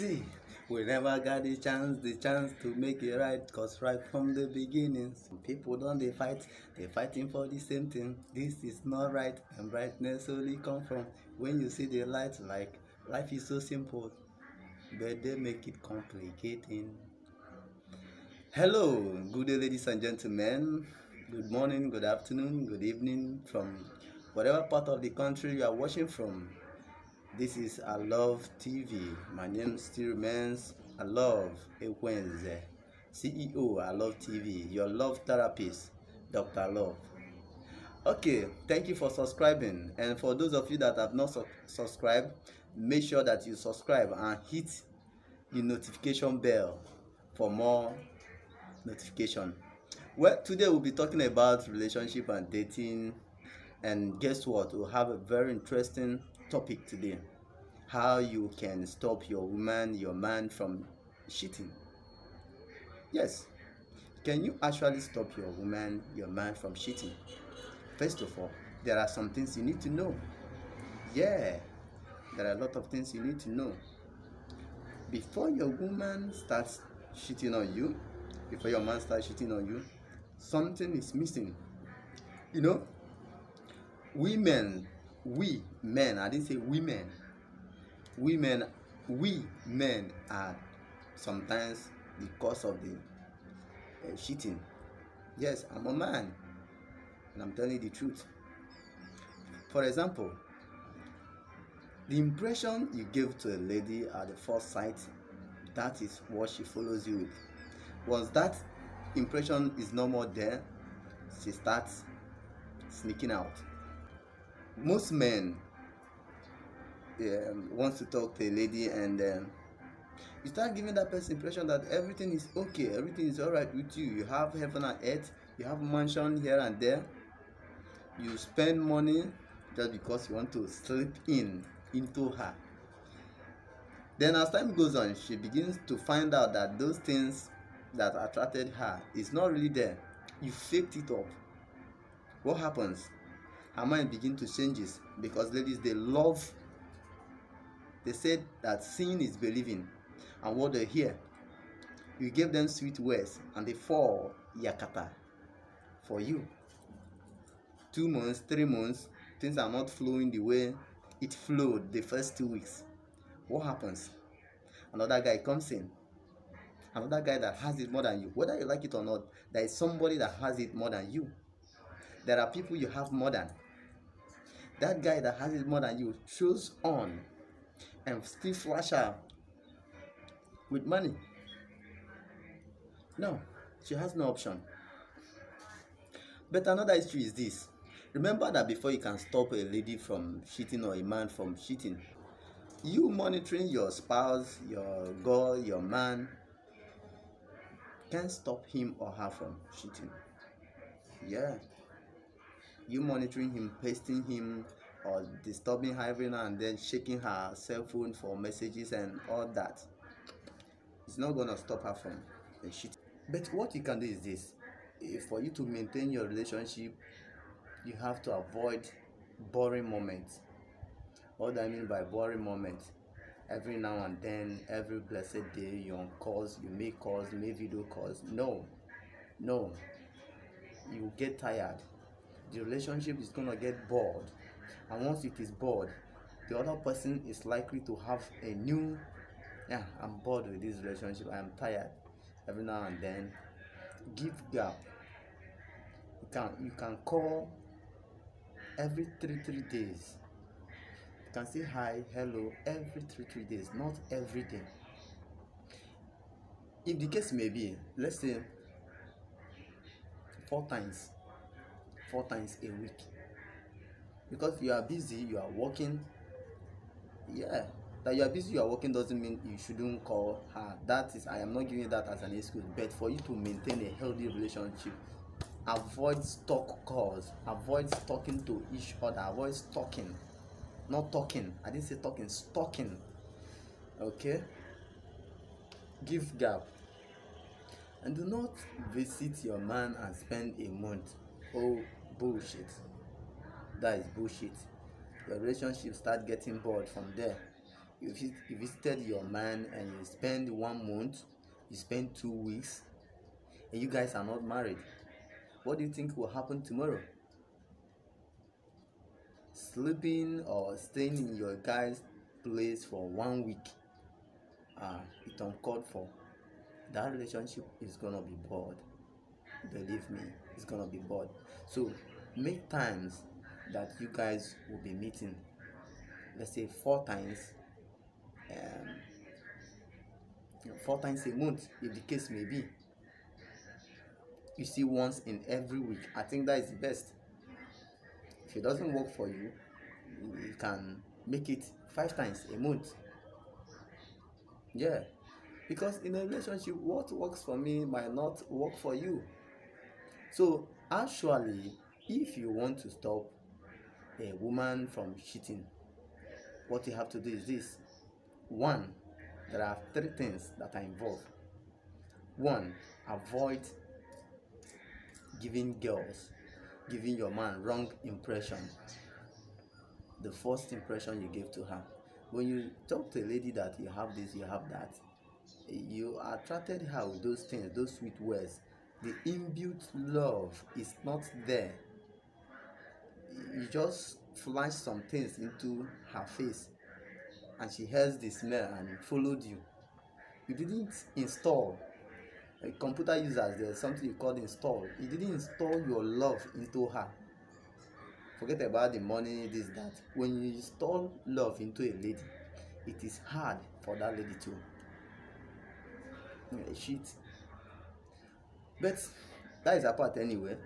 See, we never got the chance, the chance to make it right, cause right from the beginning, people don't they fight, They're fighting for the same thing. This is not right, and brightness only come from when you see the light. Like life is so simple, but they make it complicating. Hello, good day, ladies and gentlemen. Good morning, good afternoon, good evening from whatever part of the country you are watching from. This is Aluv TV. My name still remains Aluv Ekwenze, CEO Aluv TV, your love therapist, Dr. Love. Okay, thank you for subscribing. And for those of you that have not su- subscribed, make sure that you subscribe and hit the notification bell for more notification. Well, today we'll be talking about relationship and dating. And guess what? We'll have a very interesting topic today. How you can stop your woman, your man from cheating. Yes. Can you actually stop your woman, your man from cheating? First of all, there are some things you need to know. Yeah, there are a lot of things you need to know. Before your woman starts cheating on you, before your man starts cheating on you, something is missing. You know, women, we men, I didn't say women, women, we men are sometimes the cause of the uh, cheating. Yes, I'm a man, and I'm telling you the truth. For example, the impression you give to a lady at the first sight, that is what she follows you with. Once that impression is no more there, she starts sneaking out. Most men um, wants to talk to a lady and um, you start giving that person impression that everything is okay, everything is alright with you. You have heaven and earth, you have mansion here and there. You spend money just because you want to slip in into her. Then as time goes on, she begins to find out that those things that attracted her is not really there. You faked it up. What happens? Her mind begin to changes because ladies they love. They said that seeing is believing, and what they hear, you give them sweet words and they fall yakata for you. Two months, three months, things are not flowing the way it flowed the first two weeks. What happens? Another guy comes in another guy that has it more than you whether you like it or not there is somebody that has it more than you there are people you have more than that guy that has it more than you shows on and still flash her with money no she has no option but another issue is this remember that before you can stop a lady from cheating or a man from cheating you monitoring your spouse your girl your man can't stop him or her from cheating. Yeah. You monitoring him, pasting him, or disturbing her every now and then, shaking her cell phone for messages and all that. It's not gonna stop her from the cheating. But what you can do is this: if for you to maintain your relationship, you have to avoid boring moments. What I mean by boring moments? every now and then, every blessed day, you're on calls, you make calls, you make video calls. No, no. You get tired. The relationship is gonna get bored. And once it is bored, the other person is likely to have a new yeah, I'm bored with this relationship, I'm tired. Every now and then, give gap. You can you can call every three three days you can say hi hello every three three days not every day if the case may be let's say four times four times a week. Because you are busy you are working. Yeah that you are busy you are working doesn't mean you shouldn't call her. That is i am not giving that as an excuse but for you to maintain a healthy relationship avoid stalk calls avoid talking to each other avoid stalking. Not talking. I didn't say talking stalking. Okay? Give gap. And do not visit your man and spend a month. Oh bullshit. That is bullshit. Your relationship start getting bored from there. You, visit, you visited your man and you spend one month you spend two weeks and you guys are not married. What do you think will happen tomorrow? Sleeping or staying in your guy's place for one week? Uh, it's uncalled for. That relationship is gonna be bored. Believe me it's gonna be bored. So make times that you guys will be meeting let's say four times um, four times a month if the case may be. You see once in every week. I think that is the best. If it doesn't work for you you can make it five times a month. Yeah. Because in a relationship what works for me might not work for you. So actually if you want to stop a woman from cheating what you have to do is this. One there are three things that are involved. One avoid giving girls giving your man wrong impression. The first impression you give to her. When you talk to a lady that you have this you have that you attracted her with those things those sweet words. The inbuilt love is not there just flash some things into her face and she hears the smell and followed you. You didn't install a computer users there's something you install. You didn't install your love into her. Forget about the money this that. When you install love into a lady it is hard for that lady to uh, cheat but that is apart anyway.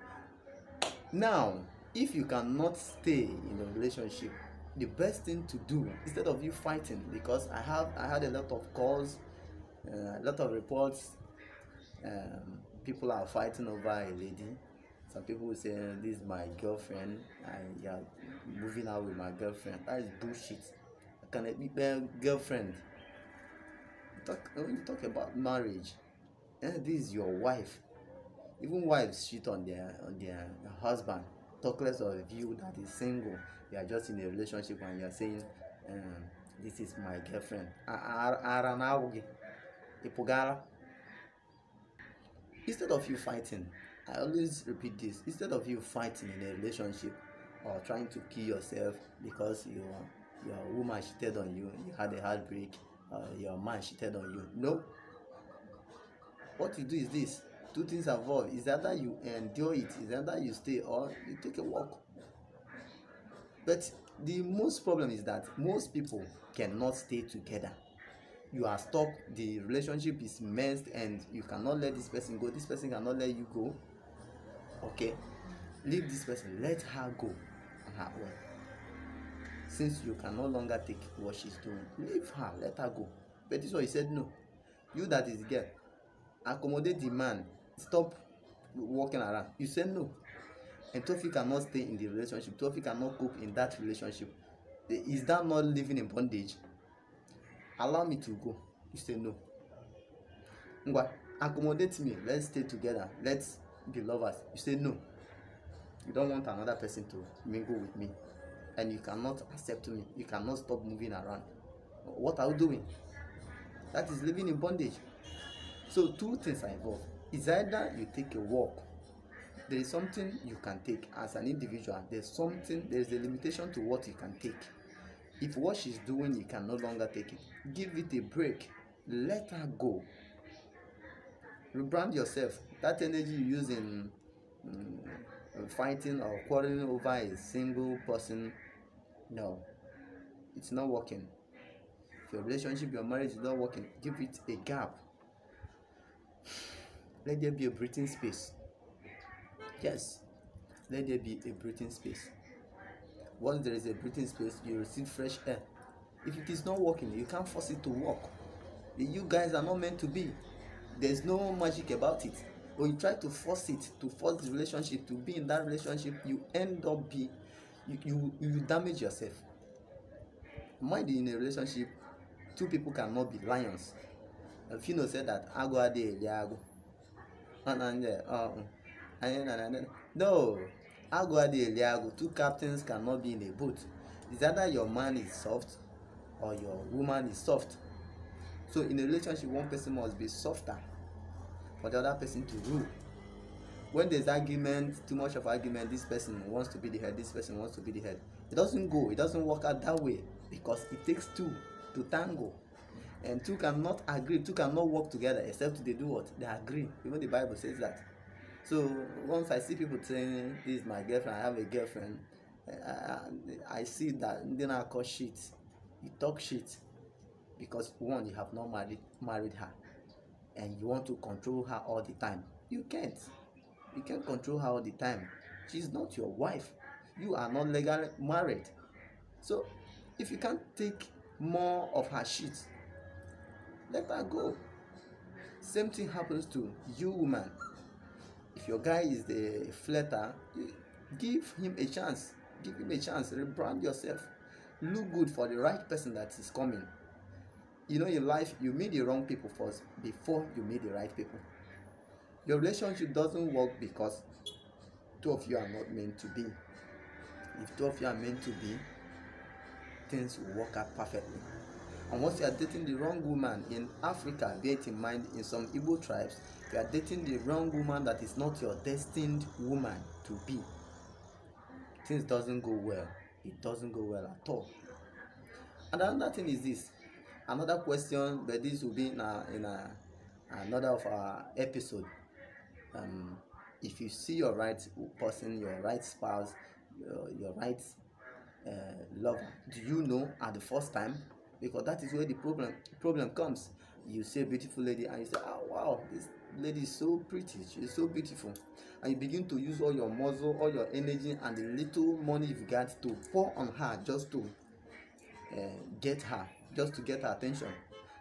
Now if you cannot stay in a relationship the best thing to do instead of you fighting because i have i had a lot of calls uh, a lot of reports um, people are fighting over a lady. Some people will say this is my girlfriend. And you're moving out with my girlfriend. That is bullshit. Can it be a girlfriend? Talk when you talk about marriage eh, this is your wife. Even wives cheat on their on their husband talk less of you that is single you are just in a relationship and you are saying um, this is my girlfriend. Ara na awụ instead of you fighting i always repeat this instead of you fighting in a relationship or trying to kill yourself because your your woman cheated on you you had a heartbreak uh, your man cheated on you no. What you do is this two things involved. Is either you endure it is either you stay or you take a walk. But the most problem is that most people cannot stay together. You are stuck the relationship is messed and you cannot let this person go. This person cannot let you go. Okay? Leave this person. Let her go on her own. Since you can no longer take what she's doing leave her. Let her go. But this one he said no. You that is girl accommodate the man stop walking around. You say no. And tofi cannot stay in the relationship. Tofi cannot cope in that relationship. Is that not living in bondage? Allow me to go. You say no. Ngwa accommodate me. Let's stay together. Let's be lovers. You say no. You don't want another person to mingle with me. And you cannot accept me. You cannot stop moving around. What are you doing? That is living in bondage. So two things are involved it's either you take a walk there is something you can take as an individual there's something there's a limitation to what you can take. If what she's doing you can no longer take it. Give it a break. Let her go. Rebrand yourself. That energy you use in um, fighting or quarreling over a single person no. It's not working. If your relationship your marriage is not working give it a gap let there be a breathing space. Yes. Let there be a breathing space. Once there is a breathing space you receive fresh air. If it is not working you can't force it to work. You guys are not meant to be. There's no magic about it. When you try to force it to force the relationship to be in that relationship you end up be you you you damage yourself. Mind in a relationship two people cannot be lions. Fino said that agụ adịghị eri agụ mana ọ anyị na na no. Agụ adịghị eri agụ two captains cannot be in a boat. It's either your man is soft or your woman is soft. So in a relationship one person must be softer for the other person to rule. When there's argument too much of argument this person wants to be the head this person wants to be the head. It doesn't go. It doesn't work out that way because it takes two to tango and two cannot agree two cannot work together except they do what? They agree. Even the bible says that. So once i see people saying this is my girlfriend i have a girlfriend eh, i, I see that ndị na-akọ shit. You talk shit because one you have not married married her. And you want to control her all the time. You can't. You can't control her all the time. She's not your wife. You are not legally married. So if you can't take more of her shit let her go. Same thing happens to you woman. If your guy is the flatter, give him a chance. Give him a chance. Rebrand yourself. Look good for the right person that is coming. You know in life you meet the wrong people first before you meet the right people. Your relationship doesn't work because two of you are not meant to be. If two of you are meant to be things will work out perfectly and once you are dating the wrong woman in africa bear it in mind in some igbo tribes you are dating the wrong woman that is not your destined woman to be. Things doesn't go well. It doesn't go well at all. And another thing is this. Another question but this will be in a in a another of our episode. Um if you see your right person your right spouse your, your right uh, lover do you know at the first time because that is where the problem problem comes. You see a beautiful lady and you say oh wow this lady is so pretty. She is so beautiful. And you begin to use all your muscle all your energy and the little money you've got to pour on her just to uh, get her just to get her attention.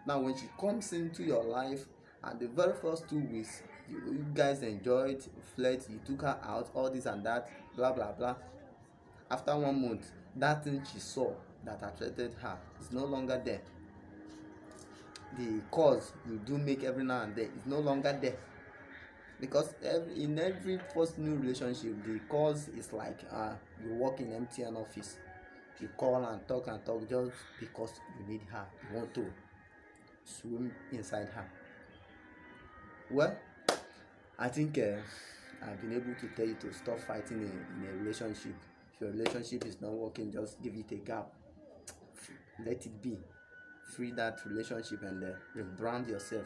Now when she comes into your life and the very first two weeks you, you guys enjoyed flirt you took her out all this and that blah blah blah. After one month that thing she saw that attracted her is no longer there. The cause you do make every now and then is no longer there. Because every, in every first new relationship the cause is like uh, you work in mtn office. You call and talk and talk just because you need her. You want to swim inside her. Well i think uh, i've been able to tell you to stop fighting in, in a relationship. If your relationship is not working just give it a gap let it be. Free that relationship and uh, rebrand yourself